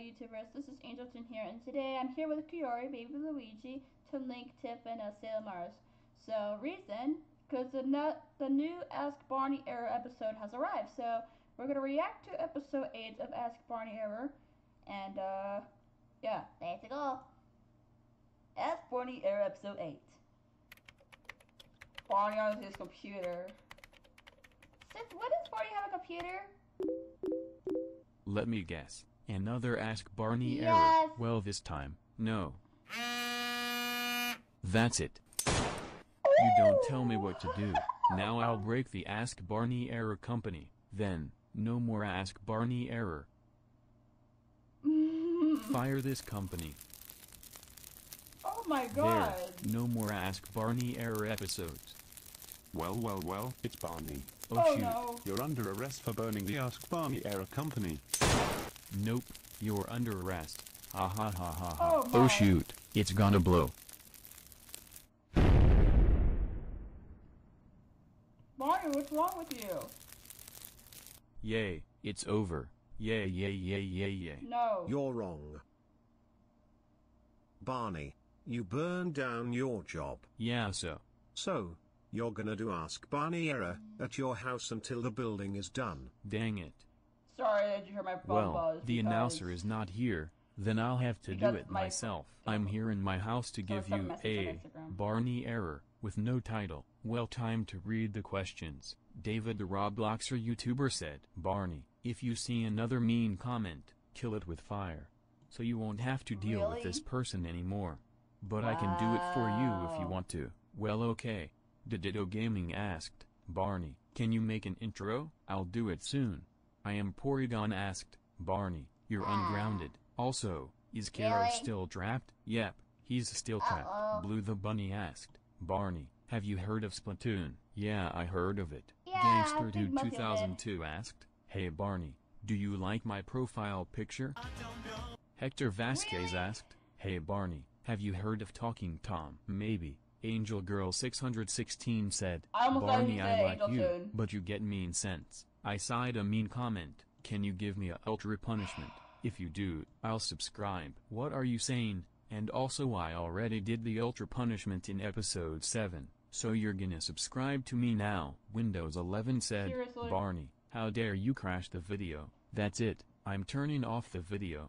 YouTubers? This is Angel Toon here, and today I'm here with Koyori, Baby Luigi, Toon Link, Tiff, and uh, Sailor Mars. So, reason, because the, nu- the new Ask Barney Error episode has arrived. So, we're going to react to episode 8 of Ask Barney Error. And, uh, yeah, let's go. Ask Barney Error episode 8. Barney on his computer. Since when does Barney have a computer? Let me guess. Another Ask Barney Yes. error. Well, this time, no. That's it. You don't tell me what to do. Now I'll break the Ask Barney error company. Then, no more Ask Barney error. Fire this company. Oh my There. No more Ask Barney error episodes. Well, well, well, it's Barney. Oh, Oh shoot. no. You're under arrest for burning the Ask Barney Error Company. Nope. You're under arrest. Ha ha ha ha ha. Oh, oh my. shoot. It's gonna blow. Barney, what's wrong with you? Yay. It's over. Yay yay yay yay yay. No. You're wrong. Barney, you burn down your job. Yeah sir. So, you're gonna do Ask Barney Error at your house until the building is done. Dang it. Sorry that you heard my phone Well, buzz. the because- announcer is not here, then I'll have to do Because it my- myself. I'm here in my house to So give send a you message on a Instagram. Barney error with no title. Well, time to read the questions. David the Robloxer YouTuber said, Barney, if you see another mean comment, kill it with fire. So you won't have to deal with this person anymore. But I can do it for you if you want to. Well, okay. Didito Gaming asked, Barney, can you make an intro? I'll do it soon. I am Porygon asked, Barney, you're ungrounded. Also, is Karo Really? still trapped? Yep, he's still trapped. Uh-oh. Blue the Bunny asked, Barney, have you heard of Splatoon? Yeah, I heard of it. Yeah, Gangster Dude most of 2002 asked, Hey Barney, do you like my profile picture? Hector Vasquez Really? asked, Hey Barney, have you heard of Talking Tom? Maybe. Angel Girl 616 said, I Barney, I like you, Tune. but you get mean sense. I side a mean comment. Can you give me a ultra punishment? If you do, I'll subscribe. What are you saying? And also I already did the ultra punishment in episode 7. So you're gonna subscribe to me now. Windows 11 said, Seriously? Barney, how dare you crash the video. That's it. I'm turning off the video.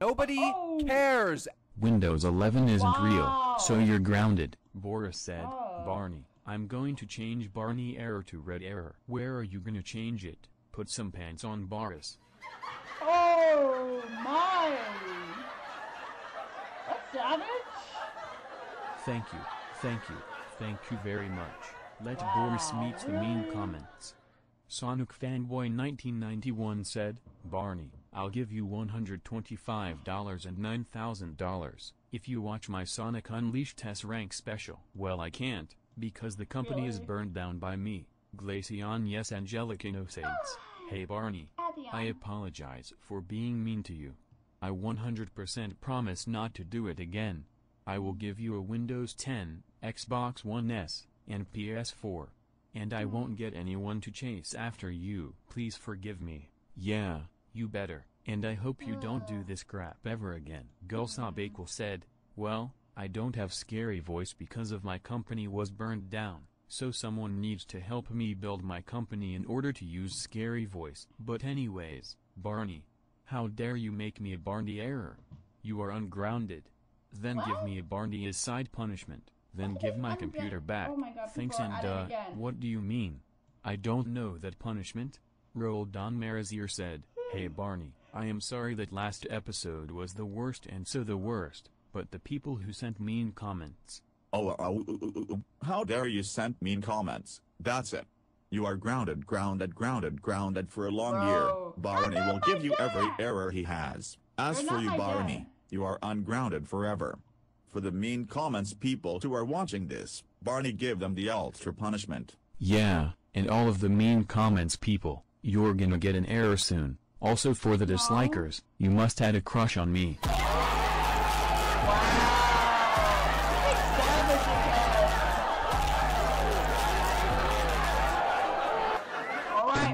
Nobody Oh. cares. Windows 11 isn't real, so you're grounded. Boris said, Oh. Barney, I'm going to change Barney error to red error. Where are you gonna change it? Put some pants on Boris. Oh my! That's savage. Thank you, thank you, thank you very much. Let Boris Wow, meet the mean comments. Sonic Fanboy 1991 said, Barney, I'll give you $125 and $9,000 if you watch my Sonic Unleashed Test Rank special. Well, I can't, because the company is burned down by me. Glaceon Yes Angelic Innocents. Hey Barney, I apologize for being mean to you. I 100% promise not to do it again. I will give you a Windows 10, Xbox One S, and PS4. And I hmm. won't get anyone to chase after you. Please forgive me. Yeah, you better. And I hope you don't do this crap ever again. Gulsabakel said, Well, I don't have scary voice because of my company was burned down. So someone needs to help me build my company in order to use scary voice. But anyways, Barney, how dare you make me a Barney error? You are ungrounded. Then give me a Barney as side punishment. Then give my I'm computer back. Oh my God, Thanks and uh, what do you mean? I don't know that punishment. Roldan Marazier said, Hey Barney, I am sorry that last episode was the worst and so the worst, but the people who sent mean comments. Oh, oh, oh, oh, oh, how dare you send mean comments. That's it. You are grounded, grounded, grounded, grounded for a long Bro. year. Barney will give you my every error he has. As You're for you, Barney, dad. you are ungrounded forever. For the mean comments people who are watching this, Barney give them the ultra punishment. Yeah, and all of the mean comments people, you're gonna get an error soon. Also for the dislikers, you must had a crush on me.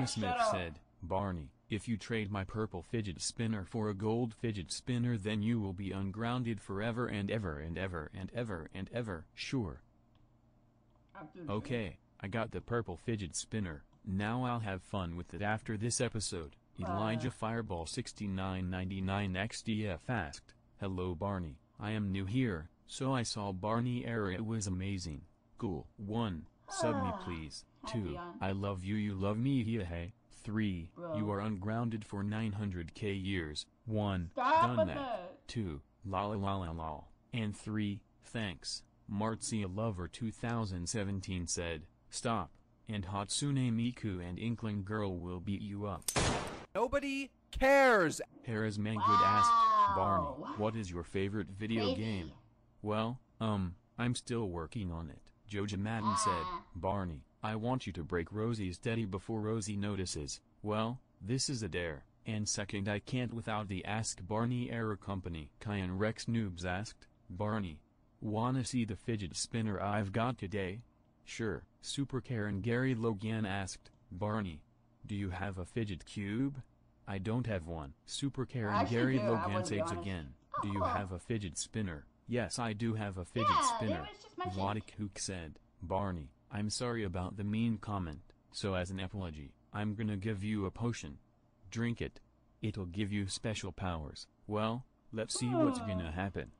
Smith said, Barney, if you trade my purple fidget spinner for a gold fidget spinner then you will be ungrounded forever and ever and ever and ever and ever, sure. Okay, I got the purple fidget spinner, now I'll have fun with it after this episode. Elijah Fireball 6999 XDF asked, Hello Barney, I am new here, so I saw Barney error it was amazing. Cool. 1. Sub me Ah, please. 2. I love you you love me yeah hey. 3. Bro. You are ungrounded for 900k years. 1. Stop Done that. it. 2. La la la la la. And 3. Thanks. Martzia Lover 2017 said, Stop. And Hatsune Miku and Inkling Girl will beat you up. Nobody cares. Harris Mangrid asked, Barney, what is your favorite video Baby. game? Well, um, I'm still working on it. Joja Madden said, Ah. Barney, I want you to break Rosie's teddy before Rosie notices. Well, this is a dare. And second, I can't without the Ask Barney Error Company. Kyan Rex Noobs asked, Barney, wanna see the fidget spinner I've got today? Sure. Super Karen Gary Logan asked, Barney, do you have a fidget cube? I don't have one. Super Karen actually Gary do, Logan says again, Oh, do you cool. have a fidget spinner? Yes, I do have a fidget Yeah, spinner. just Hook said, Barney, I'm sorry about the mean comment, so as an apology, I'm gonna give you a potion. Drink it. It'll give you special powers. Well, let's see what's gonna happen.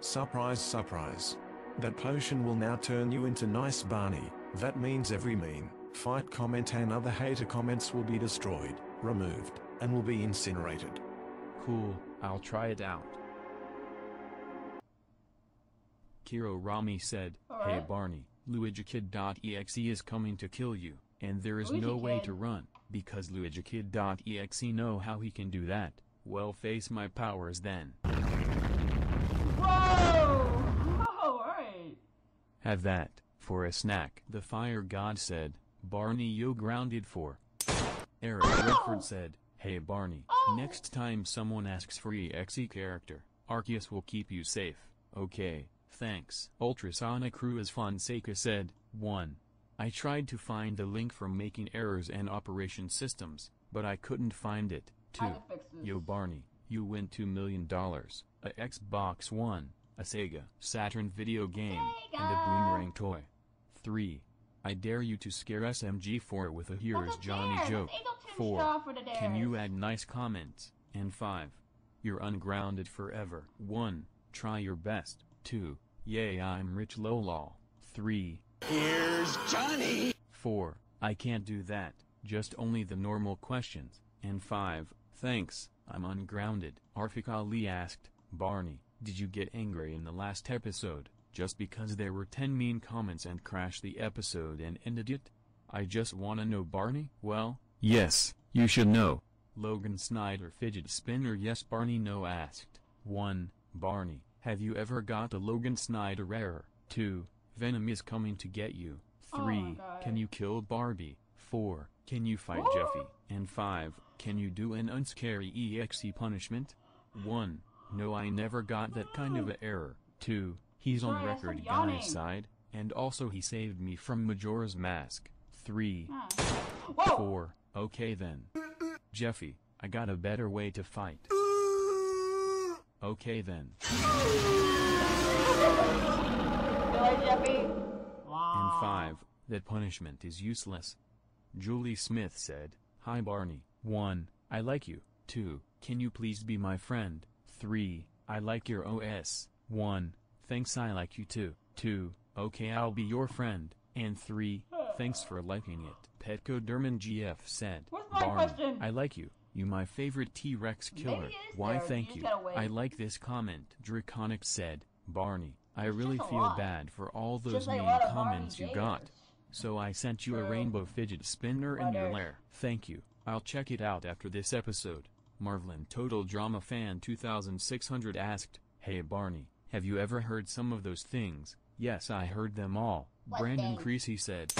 Surprise, surprise. That potion will now turn you into nice Barney. That means every mean, fight comment and other hater comments will be destroyed, removed, and will be incinerated. Cool, I'll try it out. Kiro Rami said, Hey Barney, LuigiKid.exe is coming to kill you, and there is no Luigi way Kid. to run, because LuigiKid.exe know how he can do that. Well face my powers then. Whoa! Oh, alright. Have that, for a snack. The fire god said, Barney you grounded for. Eric Redford said, Hey Barney, Oh. next time someone asks for EXE character, Arceus will keep you safe. Okay, thanks. Ultrasonic Cruise Fonseca said, 1. I tried to find the link for making errors and operation systems, but I couldn't find it. 2. I can fix this. Yo Barney, you win $2 million, a Xbox One, a Sega Saturn video game, and a boomerang toy. 3. I dare you to scare SMG4 with a Here's a Johnny dare. joke. 4. straw for the Can you add nice comments? And 5. You're ungrounded forever. 1. Try your best. 2. Yay I'm rich lolol. 3. Here's Johnny! 4. I can't do that, just only the normal questions. And 5. Thanks, I'm ungrounded. Arfik Ali asked, Barney, did you get angry in the last episode, just because there were 10 mean comments and crashed the episode and ended it? I just wanna know Barney? Well, yes, you should know. Logan Snyder fidget spinner yes Barney no asked. 1. Barney, have you ever got a Logan Snyder error? 2. Venom is coming to get you. Oh 3. my God. Can you kill Barbie? 4. Can you fight Ooh. Jeffy? And 5. Can you do an unscary EXE punishment? 1. No I never got that kind of a error. 2. He's on Sorry, I stopped record guy's side, and also he saved me from Majora's Mask. 3. Huh. 4. Okay then. Jeffy, I got a better way to fight. Okay then. Really, Jeffy? Wow. And 5. That punishment is useless. Julie Smith said, Hi Barney. 1. I like you. 2. Can you please be my friend? 3. I like your OS. 1. Thanks I like you too. 2. Okay I'll be your friend. And 3. Thanks for liking it. Petco Derman GF said, What's my Barney, question? I like you. You my favorite T-Rex killer. Why there, thank you. I like this comment. Draconic said, Barney, I really feel lot. bad for all those like mean lot of Barney comments you got. So I sent you a rainbow fidget spinner in your lair. Thank you. I'll check it out after this episode. Marvelin Total Drama Fan 2600 asked, Hey Barney, have you ever heard some of those things? Yes, I heard them all. What Brandon things? Creasy said.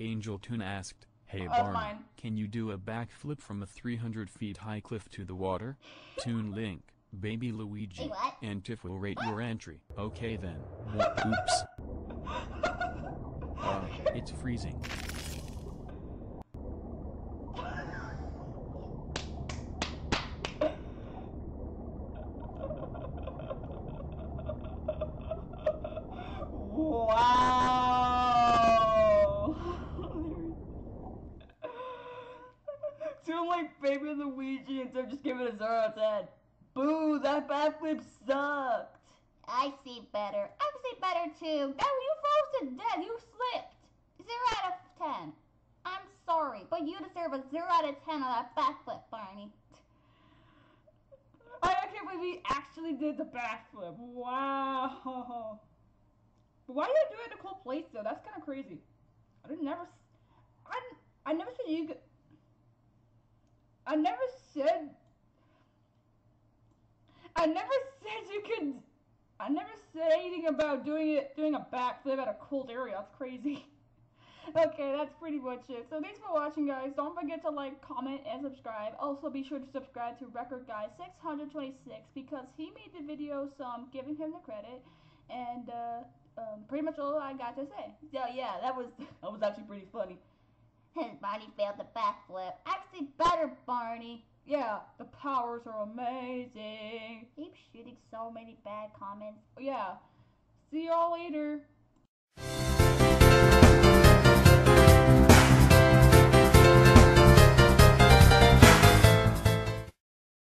Angel Toon asked, Hey Oh, Barney, can you do a backflip from a 300 feet high cliff to the water? Toon Link. Baby Luigi. What? And Tiff will rate your entry. Okay then. Oops. Uh, it's freezing. Wow! Sound like Baby Luigi and so just give it a zero out of ten. Boo, that backflip sucked. I see better. I see better too. Oh, you froze to death. You slipped. Zero out of ten. I'm sorry, but you deserve a 0 out of 10 on that backflip, Barney. I, I can't believe he actually did the backflip. Wow. But why did you do it in a cool place though? That's kind of crazy. I didn't never. I I never said you. could- I never said. I never said you could. I never said anything about doing it, doing a backflip at a cold area. That's crazy. okay, that's pretty much it. So thanks for watching, guys. Don't forget to like, comment, and subscribe. Also, be sure to subscribe to Record Guy 626 because he made the video, so I'm giving him the credit. And uh, um, pretty much all I got to say. So yeah, that was that was actually pretty funny. Barney failed the backflip. Actually, better, Barney. Yeah, the powers are amazing. Keep shooting so many bad comments. Yeah. See y'all later.